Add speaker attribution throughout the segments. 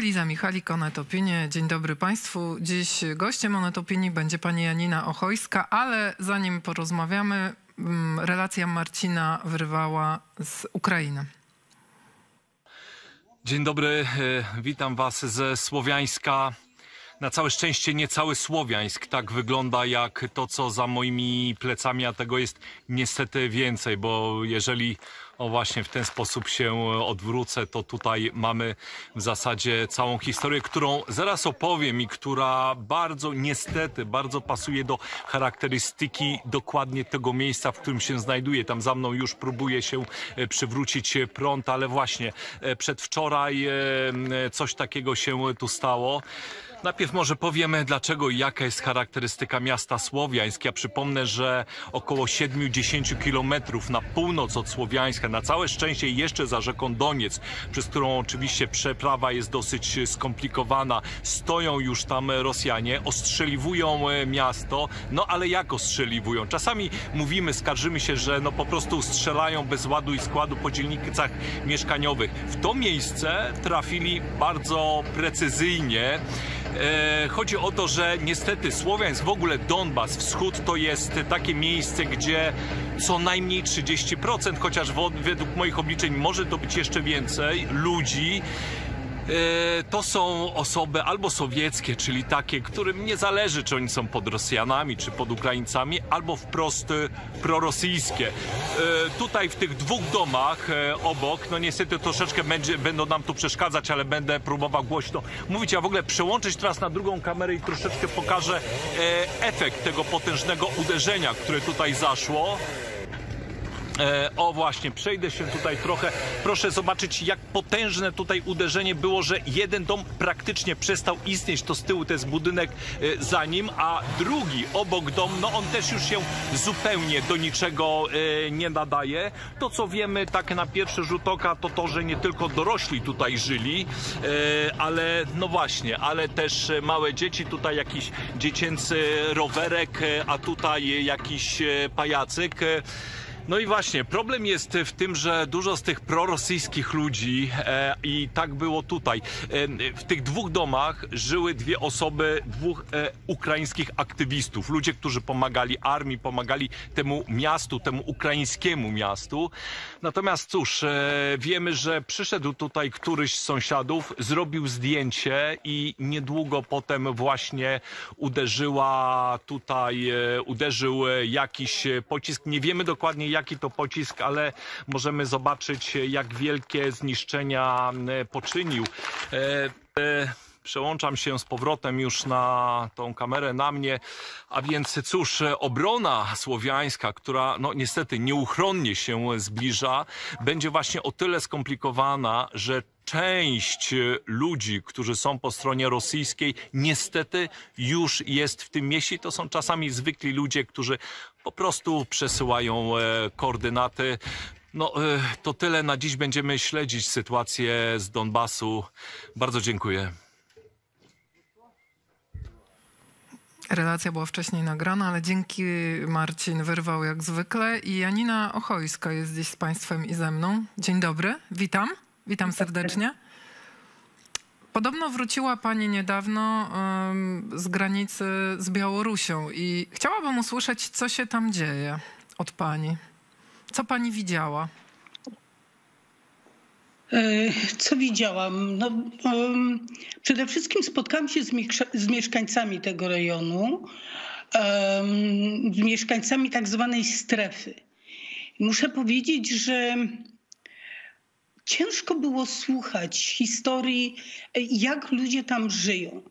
Speaker 1: Eliza Michalik, Onet Opinie. Dzień dobry Państwu. Dziś gościem Onet Opinii będzie pani Janina Ochojska, ale zanim porozmawiamy, mm, relacja Marcina wyrwała z Ukrainy.
Speaker 2: Dzień dobry, e, witam Was ze Słowiańska. Na całe szczęście nie cały Słowiańsk tak wygląda jak to, co za moimi plecami, a tego jest niestety więcej, bo jeżeli o właśnie w ten sposób się odwrócę, to tutaj mamy w zasadzie całą historię, którą zaraz opowiem i która bardzo niestety, bardzo pasuje do charakterystyki dokładnie tego miejsca, w którym się znajduje. Tam za mną już próbuje się e, przywrócić prąd, ale właśnie e, przedwczoraj e, coś takiego się tu stało. Najpierw może powiemy, dlaczego i jaka jest charakterystyka miasta Słowiańsk. Ja przypomnę, że około 7-10 kilometrów na północ od Słowiańska, na całe szczęście jeszcze za rzeką Doniec, przez którą oczywiście przeprawa jest dosyć skomplikowana, stoją już tam Rosjanie, ostrzeliwują e, miasto, no ale jak ostrzeliwują? Czasami mówimy, skarżymy się, że no po prostu strzelają bez ładu i składu po dzielnicach mieszkaniowych. W to miejsce trafili bardzo precyzyjnie. E, chodzi o to, że niestety Słowiańsk, w ogóle Donbas, wschód to jest takie miejsce, gdzie co najmniej 30%, chociaż według moich obliczeń może to być jeszcze więcej, ludzi to są osoby albo sowieckie, czyli takie, którym nie zależy, czy oni są pod Rosjanami, czy pod Ukraińcami, albo wprost e, prorosyjskie. E, tutaj w tych dwóch domach obok, no niestety troszeczkę będzie, będą nam tu przeszkadzać, ale będę próbował głośno mówić, a w ogóle przełączyć teraz na drugą kamerę i troszeczkę pokażę efekt tego potężnego uderzenia, które tutaj zaszło. E, o właśnie, przejdę się tutaj trochę. Proszę zobaczyć, jak potężne tutaj uderzenie było, że jeden dom praktycznie przestał istnieć. To z tyłu to jest budynek e, za nim, a drugi obok dom, no on też już się zupełnie do niczego e, nie nadaje. To co wiemy tak na pierwszy rzut oka to to, że nie tylko dorośli tutaj żyli, ale no właśnie, ale też małe dzieci, tutaj jakiś dziecięcy rowerek, a tutaj jakiś pajacyk. No i właśnie, problem jest w tym, że dużo z tych prorosyjskich ludzi e, i tak było tutaj. E, w tych dwóch domach żyły dwie osoby, dwóch e, ukraińskich aktywistów. Ludzie, którzy pomagali armii, pomagali temu miastu, temu ukraińskiemu miastu. Natomiast cóż, e, wiemy, że przyszedł tutaj któryś z sąsiadów, zrobił zdjęcie i niedługo potem właśnie uderzyła tutaj, e, uderzył jakiś pocisk. Nie wiemy dokładnie jaki to pocisk, ale możemy zobaczyć, jak wielkie zniszczenia e, poczynił. E, e, przełączam się z powrotem już na tą kamerę na mnie. A więc cóż, obrona słowiańska, która no niestety nieuchronnie się zbliża, będzie właśnie o tyle skomplikowana, że część ludzi, którzy są po stronie rosyjskiej, niestety już jest w tym mieście. To są czasami zwykli ludzie, którzy po prostu przesyłają e, koordynaty. No, e, to tyle na dziś. Będziemy śledzić sytuację z Donbasu. Bardzo dziękuję.
Speaker 1: Relacja była wcześniej nagrana, ale dzięki Marcin wyrwał jak zwykle i Janina Ochojska jest dziś z Państwem i ze mną. Dzień dobry, witam, witam serdecznie. Podobno wróciła Pani niedawno um, z granicy z Białorusią i chciałabym usłyszeć, co się tam dzieje od Pani. Co Pani widziała?
Speaker 3: E, co widziałam? No, przede wszystkim spotkałam się z, mieszkańcami tego rejonu, z mieszkańcami tak zwanej strefy. Muszę powiedzieć, że ciężko było słuchać historii, jak ludzie tam żyją.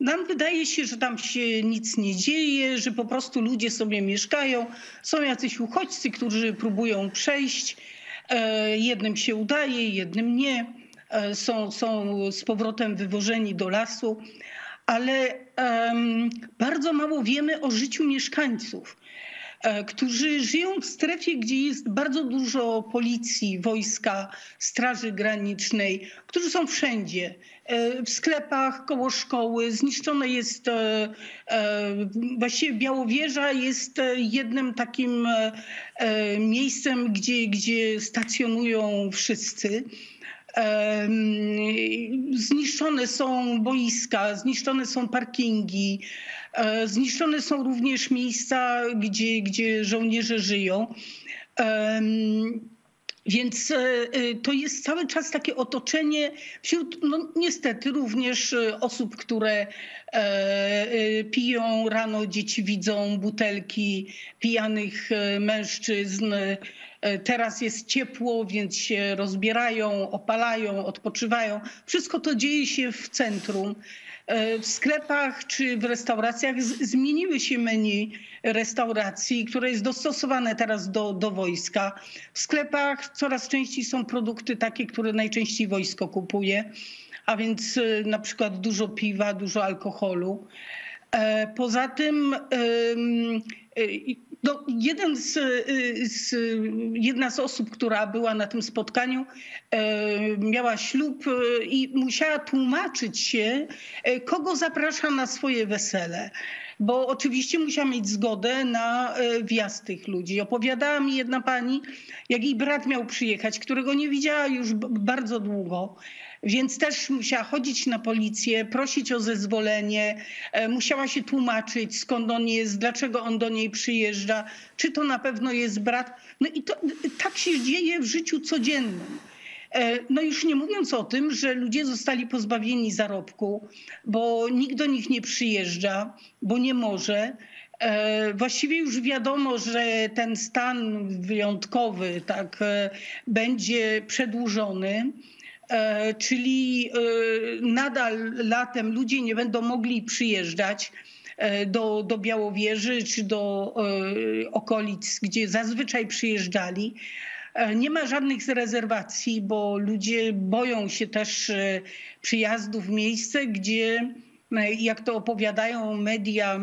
Speaker 3: Nam wydaje się, że tam się nic nie dzieje, że po prostu ludzie sobie mieszkają. Są jacyś uchodźcy, którzy próbują przejść. E, jednym się udaje, jednym nie. E, są, są z powrotem wywożeni do lasu, ale bardzo mało wiemy o życiu mieszkańców. E, którzy żyją w strefie, gdzie jest bardzo dużo policji, wojska, straży granicznej, którzy są wszędzie. E, w sklepach, koło szkoły. Zniszczone jest e, właściwie Białowieża jest jednym takim miejscem, gdzie, gdzie stacjonują wszyscy. Zniszczone są boiska, zniszczone są parkingi, e, zniszczone są również miejsca, gdzie, gdzie żołnierze żyją. Więc e, e, to jest cały czas takie otoczenie wśród, no niestety, również osób, które piją rano, dzieci widzą butelki pijanych mężczyzn. Teraz jest ciepło, więc się rozbierają, opalają, odpoczywają. Wszystko to dzieje się w centrum. E, w sklepach czy w restauracjach zmieniły się menu restauracji, które jest dostosowane teraz do, do wojska. W sklepach coraz częściej są produkty takie, które najczęściej wojsko kupuje, a więc e, na przykład dużo piwa, dużo alkoholu. E, poza tym no, jeden z, z, jedna z osób, która była na tym spotkaniu, e, miała ślub e, i musiała tłumaczyć się, e, kogo zaprasza na swoje wesele bo oczywiście musiała mieć zgodę na wjazd tych ludzi. Opowiadała mi jedna pani, jak jej brat miał przyjechać, którego nie widziała już bardzo długo więc też musiała chodzić na policję, prosić o zezwolenie, e, musiała się tłumaczyć, skąd on jest, dlaczego on do niej przyjeżdża, czy to na pewno jest brat. No i to tak się dzieje w życiu codziennym. E, no już nie mówiąc o tym, że ludzie zostali pozbawieni zarobku, bo nikt do nich nie przyjeżdża, bo nie może. E, właściwie już wiadomo, że ten stan wyjątkowy tak, będzie przedłużony. E, czyli e, nadal latem ludzie nie będą mogli przyjeżdżać e, do, do Białowieży czy do okolic, gdzie zazwyczaj przyjeżdżali. Nie ma żadnych rezerwacji, bo ludzie boją się też przyjazdu w miejsce, gdzie, jak to opowiadają media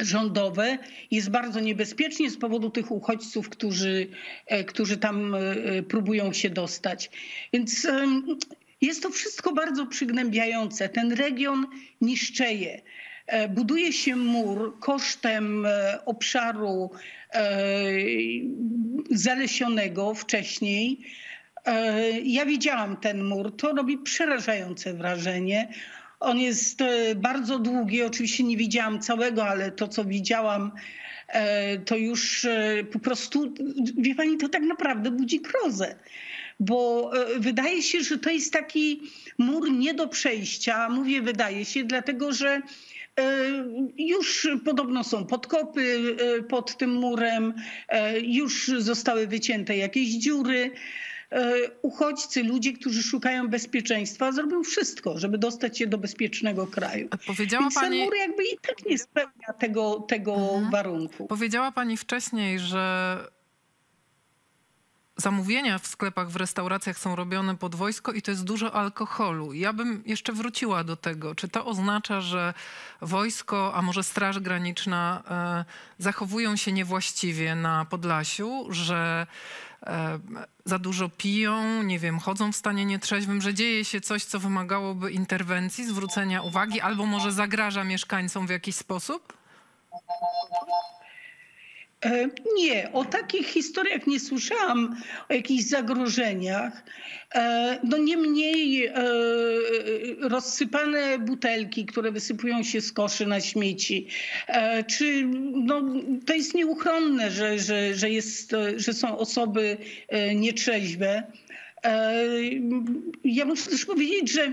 Speaker 3: rządowe jest bardzo niebezpiecznie z powodu tych uchodźców, którzy, e, którzy tam e, próbują się dostać. Więc jest to wszystko bardzo przygnębiające. Ten region niszczeje. E, buduje się mur kosztem obszaru zalesionego wcześniej. Ja widziałam ten mur. To robi przerażające wrażenie. On jest e, bardzo długi. Oczywiście nie widziałam całego, ale to, co widziałam, e, to już e, po prostu, wie pani, to tak naprawdę budzi grozę. Bo wydaje się, że to jest taki mur nie do przejścia. Mówię wydaje się, dlatego że już podobno są podkopy pod tym murem, już zostały wycięte jakieś dziury. E, uchodźcy, ludzie, którzy szukają bezpieczeństwa, zrobią wszystko, żeby dostać się do bezpiecznego kraju.
Speaker 1: Powiedziała
Speaker 3: Więc
Speaker 1: pani...
Speaker 3: mur jakby i tak nie spełnia tego, tego mhm. warunku.
Speaker 1: Powiedziała pani wcześniej, że zamówienia w sklepach, w restauracjach są robione pod wojsko i to jest dużo alkoholu. Ja bym jeszcze wróciła do tego. Czy to oznacza, że wojsko, a może Straż Graniczna e, zachowują się niewłaściwie na Podlasiu, że za dużo piją, nie wiem, chodzą w stanie nietrzeźwym, że dzieje się coś, co wymagałoby interwencji, zwrócenia uwagi, albo może zagraża mieszkańcom w jakiś sposób?
Speaker 3: E, nie, o takich historiach nie słyszałam, o jakichś zagrożeniach. E, no niemniej e, rozsypane butelki, które wysypują się z koszy na śmieci, czy no, to jest nieuchronne, że, że, że, jest, że są osoby nietrzeźwe. E, ja muszę też powiedzieć, że e,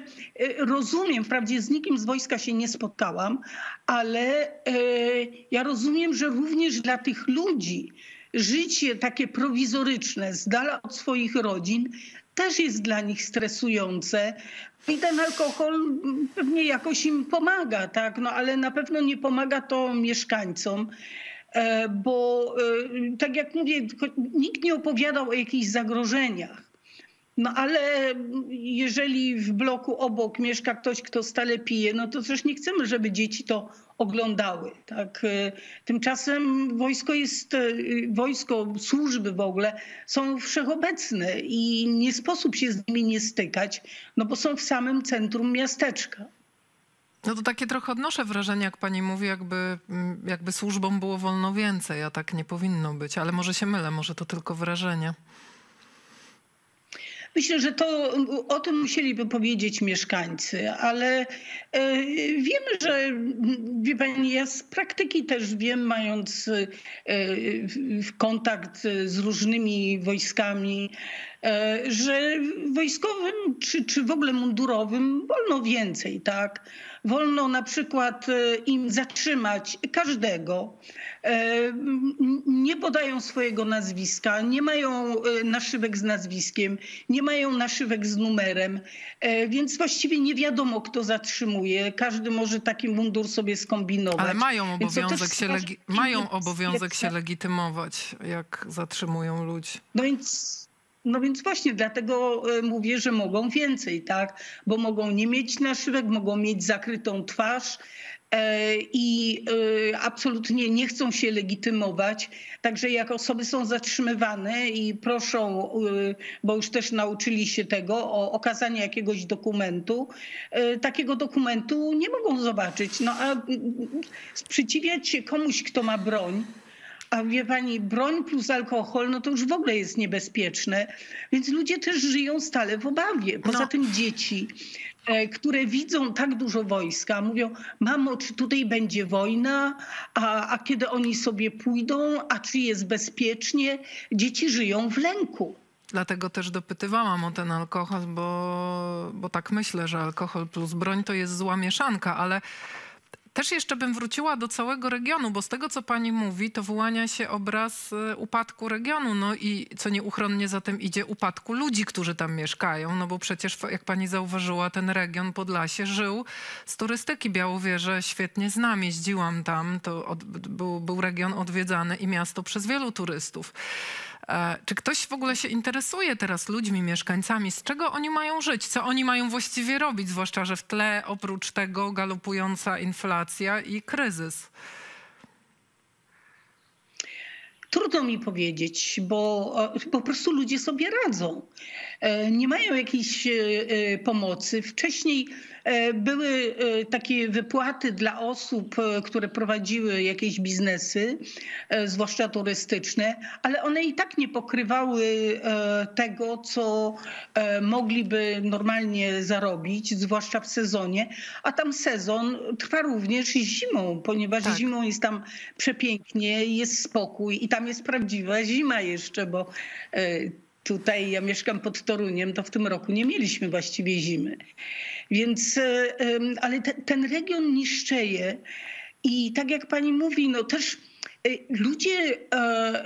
Speaker 3: rozumiem, wprawdzie z nikim z wojska się nie spotkałam, ale e, ja rozumiem, że również dla tych ludzi życie takie prowizoryczne, z dala od swoich rodzin, też jest dla nich stresujące. I ten alkohol pewnie jakoś im pomaga, tak? no, ale na pewno nie pomaga to mieszkańcom bo tak jak mówię, nikt nie opowiadał o jakichś zagrożeniach. No ale jeżeli w bloku obok mieszka ktoś, kto stale pije, no to też nie chcemy, żeby dzieci to oglądały. Tak? Tymczasem wojsko jest, wojsko, służby w ogóle są wszechobecne i nie sposób się z nimi nie stykać, no bo są w samym centrum miasteczka.
Speaker 1: No to takie trochę odnoszę wrażenie, jak pani mówi, jakby, jakby służbom było wolno więcej, a tak nie powinno być. Ale może się mylę, może to tylko wrażenie.
Speaker 3: Myślę, że to o tym musieliby powiedzieć mieszkańcy, ale e, wiemy, że wie pani, ja z praktyki też wiem, mając e, kontakt z różnymi wojskami, e, że wojskowym czy, czy w ogóle mundurowym wolno więcej, tak? Wolno na przykład im zatrzymać każdego. Nie podają swojego nazwiska, nie mają naszywek z nazwiskiem, nie mają naszywek z numerem, e, więc właściwie nie wiadomo, kto zatrzymuje. Każdy może taki mundur sobie skombinować.
Speaker 1: Ale mają obowiązek, się, legi- mają obowiązek się legitymować, jak zatrzymują ludzi.
Speaker 3: No więc no więc właśnie dlatego e, mówię, że mogą więcej, tak? Bo mogą nie mieć naszywek, mogą mieć zakrytą twarz, E, i e, absolutnie nie chcą się legitymować. Także jak osoby są zatrzymywane i proszą, bo już też nauczyli się tego, o okazanie jakiegoś dokumentu, takiego dokumentu nie mogą zobaczyć. No a sprzeciwiać się komuś, kto ma broń, a wie pani, broń plus alkohol, no to już w ogóle jest niebezpieczne. Więc ludzie też żyją stale w obawie. Poza no. tym dzieci E, które widzą tak dużo wojska, mówią, mamo, czy tutaj będzie wojna, a, a kiedy oni sobie pójdą, a czy jest bezpiecznie? Dzieci żyją w lęku.
Speaker 1: Dlatego też dopytywałam o ten alkohol, bo, bo tak myślę, że alkohol plus broń to jest zła mieszanka, ale też jeszcze bym wróciła do całego regionu, bo z tego, co pani mówi, to wyłania się obraz e, upadku regionu, no i co nieuchronnie za tym idzie upadku ludzi, którzy tam mieszkają, no bo przecież, jak pani zauważyła, ten region Podlasie żył z turystyki. Białowieże świetnie znam, jeździłam tam, to od, był, był region odwiedzany i miasto przez wielu turystów. E, czy ktoś w ogóle się interesuje teraz ludźmi, mieszkańcami? Z czego oni mają żyć? Co oni mają właściwie robić? Zwłaszcza, że w tle oprócz tego galopująca inflacja i kryzys.
Speaker 3: Trudno mi powiedzieć, bo po prostu ludzie sobie radzą. E, nie mają jakiejś e, pomocy. Wcześniej E, były e, takie wypłaty dla osób, e, które prowadziły jakieś biznesy, zwłaszcza turystyczne, ale one i tak nie pokrywały tego, co mogliby normalnie zarobić, zwłaszcza w sezonie. A tam sezon trwa również zimą, ponieważ tak. zimą jest tam przepięknie, jest spokój i tam jest prawdziwa zima jeszcze, bo tutaj ja mieszkam pod Toruniem, to w tym roku nie mieliśmy właściwie zimy. Więc, e, ale te, ten region niszczeje i tak jak pani mówi, no też e, ludzie, e,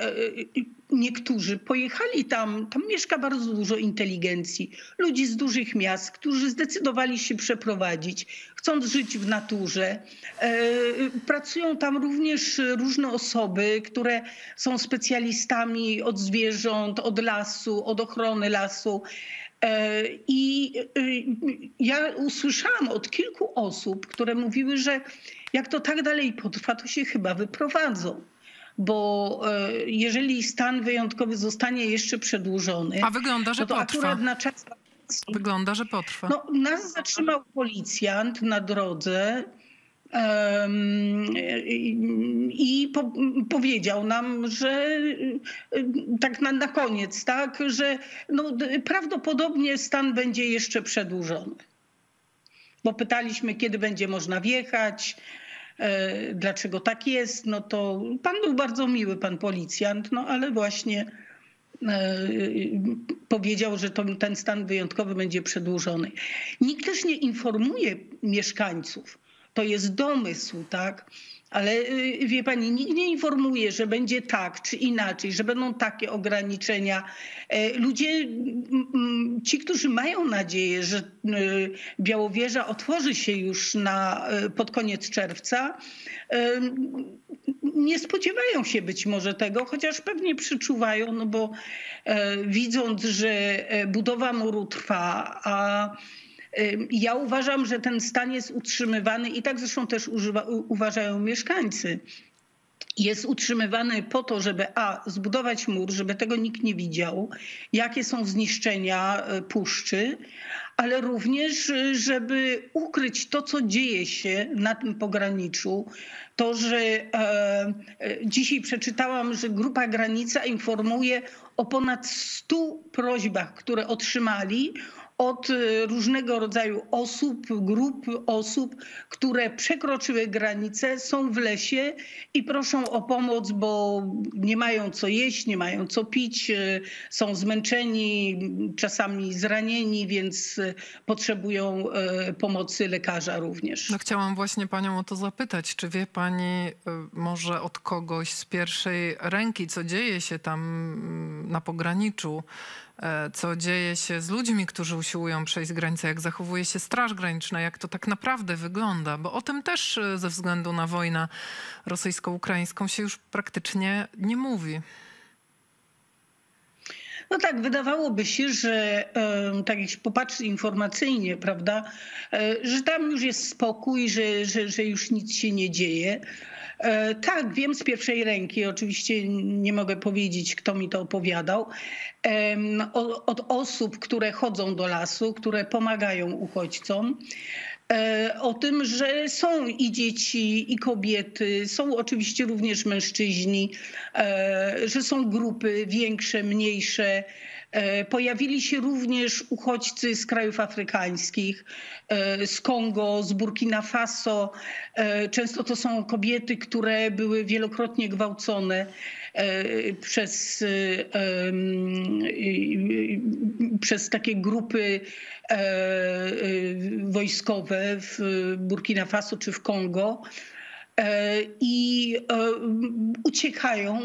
Speaker 3: niektórzy pojechali tam, tam mieszka bardzo dużo inteligencji, ludzi z dużych miast, którzy zdecydowali się przeprowadzić, chcąc żyć w naturze. Pracują tam również różne osoby, które są specjalistami od zwierząt, od lasu, od ochrony lasu. E, I y, ja usłyszałam od kilku osób, które mówiły, że jak to tak dalej potrwa, to się chyba wyprowadzą. Bo e, jeżeli stan wyjątkowy zostanie jeszcze przedłużony.
Speaker 1: A wygląda, że
Speaker 3: no to
Speaker 1: potrwa.
Speaker 3: Akurat na czas
Speaker 1: Wygląda, że potrwa.
Speaker 3: No, nas zatrzymał policjant na drodze i po, powiedział nam, że tak na, na koniec, tak, że no, prawdopodobnie stan będzie jeszcze przedłużony. Bo pytaliśmy, kiedy będzie można wjechać, e, dlaczego tak jest. No to pan był bardzo miły, pan policjant, no ale właśnie e, powiedział, że to, ten stan wyjątkowy będzie przedłużony. Nikt też nie informuje mieszkańców, to jest domysł, tak? Ale y, wie pani, nikt nie informuje, że będzie tak czy inaczej, że będą takie ograniczenia. E, ludzie, ci, którzy mają nadzieję, że y, Białowieża otworzy się już na, y, pod koniec czerwca, nie spodziewają się być może tego, chociaż pewnie przyczuwają, no bo e, widząc, że e, budowa muru trwa, a ja uważam, że ten stan jest utrzymywany i tak zresztą też używa, uważają mieszkańcy. Jest utrzymywany po to, żeby a zbudować mur, żeby tego nikt nie widział, jakie są zniszczenia e, puszczy, ale również, e, żeby ukryć to, co dzieje się na tym pograniczu. To, że e, e, dzisiaj przeczytałam, że Grupa Granica informuje o ponad 100 prośbach, które otrzymali od e, różnego rodzaju osób, grup osób, które przekroczyły granicę, są w lesie i proszą o pomoc, bo nie mają co jeść, nie mają co pić, e, są zmęczeni, czasami zranieni, więc e, potrzebują pomocy lekarza również.
Speaker 1: No chciałam właśnie panią o to zapytać. Czy wie pani może od kogoś z pierwszej ręki, co dzieje się tam mm, na pograniczu? E, co dzieje się z ludźmi, którzy usiłują przejść granicę, jak zachowuje się Straż Graniczna, jak to tak naprawdę wygląda, bo o tym też e, ze względu na wojnę rosyjsko-ukraińską się już praktycznie nie mówi.
Speaker 3: No tak, wydawałoby się, że tak jak się informacyjnie, prawda, e, że tam już jest spokój, że, że, że już nic się nie dzieje. E, tak, wiem z pierwszej ręki. Oczywiście nie mogę powiedzieć, kto mi to opowiadał. Od osób, które chodzą do lasu, które pomagają uchodźcom e, o tym, że są i dzieci, i kobiety, są oczywiście również mężczyźni, e, że są grupy większe, mniejsze. Pojawili się również uchodźcy z krajów afrykańskich, E, z Kongo, z Burkina Faso. E, często to są kobiety, które były wielokrotnie gwałcone e, przez, przez takie grupy wojskowe w Burkina Faso czy w Kongo. E, i e, uciekają,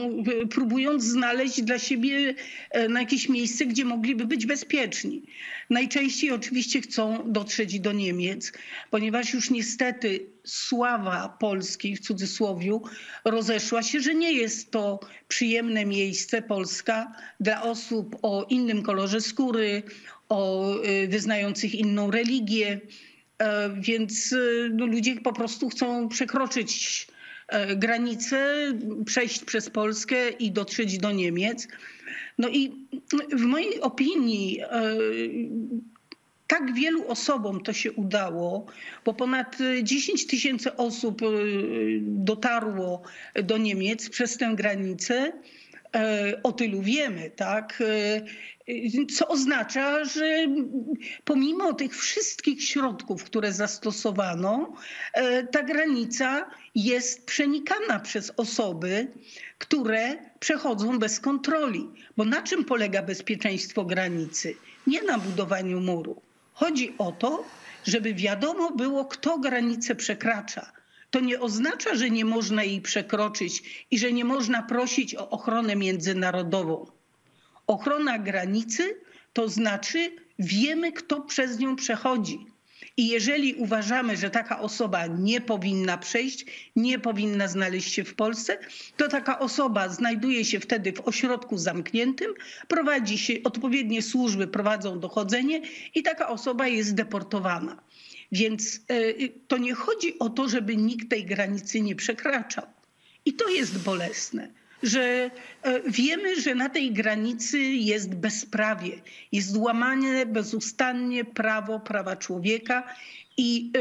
Speaker 3: próbując znaleźć dla siebie e, na jakieś miejsce, gdzie mogliby być bezpieczni. Najczęściej oczywiście chcą dotrzeć do Niemiec, ponieważ już niestety sława Polski w cudzysłowie rozeszła się, że nie jest to przyjemne miejsce Polska dla osób o innym kolorze skóry, o wyznających inną religię więc e, no, ludzie po prostu chcą przekroczyć e, granicę, przejść przez Polskę i dotrzeć do Niemiec. No i w mojej opinii tak wielu osobom to się udało, bo ponad 10 tysięcy osób dotarło do Niemiec przez tę granicę. O tylu wiemy, tak? co oznacza, że pomimo tych wszystkich środków, które zastosowano, e, ta granica jest przenikana przez osoby, które przechodzą bez kontroli. Bo na czym polega bezpieczeństwo granicy? Nie na budowaniu muru. Chodzi o to, żeby wiadomo było, kto granicę przekracza. To nie oznacza, że nie można jej przekroczyć i że nie można prosić o ochronę międzynarodową Ochrona granicy to znaczy wiemy, kto przez nią przechodzi. I jeżeli uważamy, że taka osoba nie powinna przejść, nie powinna znaleźć się w Polsce, to taka osoba znajduje się wtedy w ośrodku zamkniętym, prowadzi się, odpowiednie służby prowadzą dochodzenie i taka osoba jest deportowana. Więc e, to nie chodzi o to, żeby nikt tej granicy nie przekraczał. I to jest bolesne że e, wiemy, że na tej granicy jest bezprawie, jest łamane bezustannie prawo, prawa człowieka i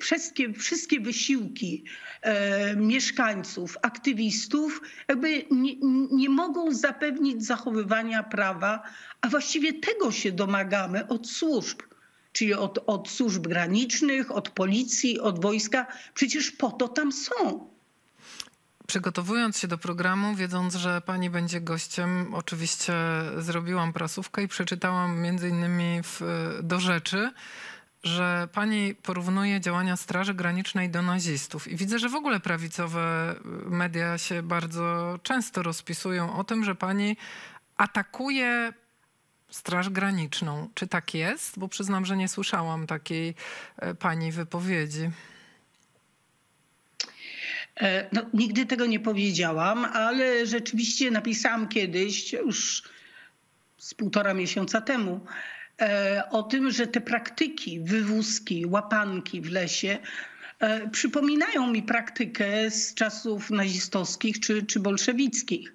Speaker 3: wszystkie, wszystkie wysiłki e, mieszkańców, aktywistów jakby nie, nie mogą zapewnić zachowywania prawa, a właściwie tego się domagamy od służb czyli od, od służb granicznych, od policji, od wojska. Przecież po to tam są.
Speaker 1: Przygotowując się do programu, wiedząc, że pani będzie gościem, oczywiście zrobiłam prasówkę i przeczytałam między innymi w, do rzeczy, że pani porównuje działania Straży Granicznej do nazistów. I widzę, że w ogóle prawicowe media się bardzo często rozpisują o tym, że pani atakuje Straż Graniczną. Czy tak jest? Bo przyznam, że nie słyszałam takiej e, pani wypowiedzi.
Speaker 3: E, no, nigdy tego nie powiedziałam, ale rzeczywiście napisałam kiedyś, już z półtora miesiąca temu, e, o tym, że te praktyki, wywózki, łapanki w lesie przypominają mi praktykę z czasów nazistowskich czy, czy bolszewickich.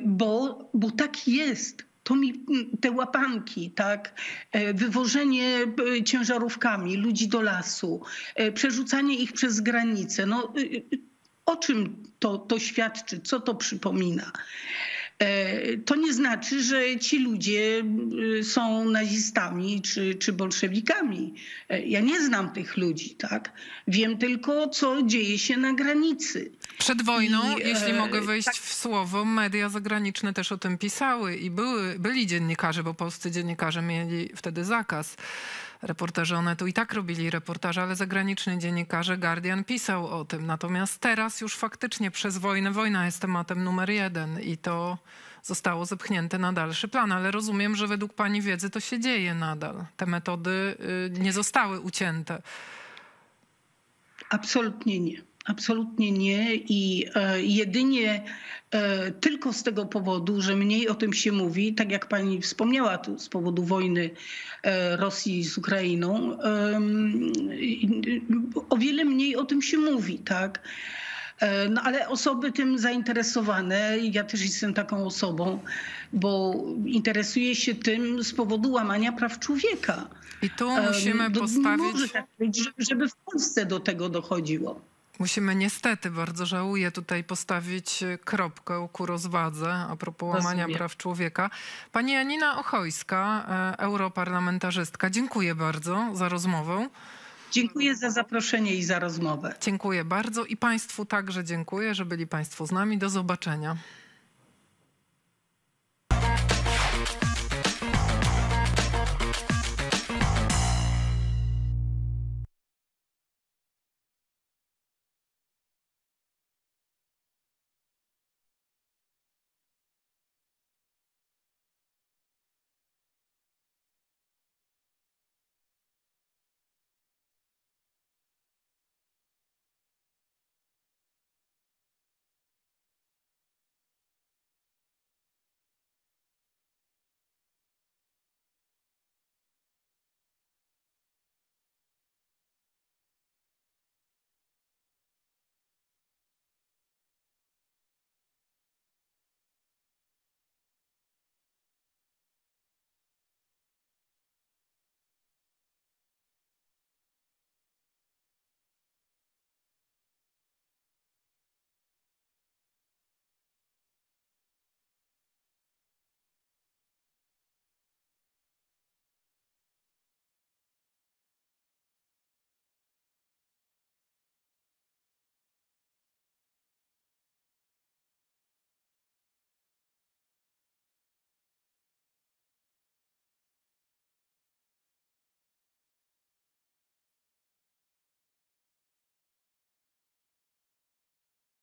Speaker 3: Bo, bo tak jest to mi te łapanki, tak, e, wywożenie e, ciężarówkami ludzi do lasu, e, przerzucanie ich przez granicę, no O czym to, to świadczy, co to przypomina? To nie znaczy, że ci ludzie y, są nazistami czy, czy bolszewikami. Ja nie znam tych ludzi, tak? Wiem tylko, co dzieje się na granicy.
Speaker 1: Przed wojną,
Speaker 3: I,
Speaker 1: jeśli
Speaker 3: e,
Speaker 1: mogę wejść
Speaker 3: tak.
Speaker 1: w słowo, media zagraniczne też o tym pisały i były, byli dziennikarze, bo polscy dziennikarze mieli wtedy zakaz. Reporterzy Onetu i tak robili reportaże, ale zagraniczni dziennikarze Guardian pisał o tym. Natomiast teraz już faktycznie przez wojnę, wojna jest tematem numer jeden i to zostało zepchnięte na dalszy plan. Ale rozumiem, że według pani wiedzy to się dzieje nadal. Te metody y, nie zostały ucięte.
Speaker 3: Absolutnie nie. Absolutnie nie i e, jedynie e, tylko z tego powodu, że mniej o tym się mówi, tak jak pani wspomniała tu z powodu wojny e, Rosji z Ukrainą, o wiele mniej o tym się mówi, tak? No ale osoby tym zainteresowane, ja też jestem taką osobą, bo interesuję się tym z powodu łamania praw człowieka.
Speaker 1: I tu musimy
Speaker 3: Nie
Speaker 1: postawić...
Speaker 3: może tak być, żeby w Polsce do tego dochodziło.
Speaker 1: Musimy niestety, bardzo żałuję, tutaj postawić e, kropkę ku rozwadze a propos łamania
Speaker 3: Rozumiem.
Speaker 1: praw człowieka. Pani Janina Ochojska, e, europarlamentarzystka, dziękuję bardzo za rozmowę.
Speaker 3: Dziękuję za zaproszenie i za rozmowę.
Speaker 1: Dziękuję bardzo i Państwu także dziękuję, że byli Państwo z nami. Do zobaczenia.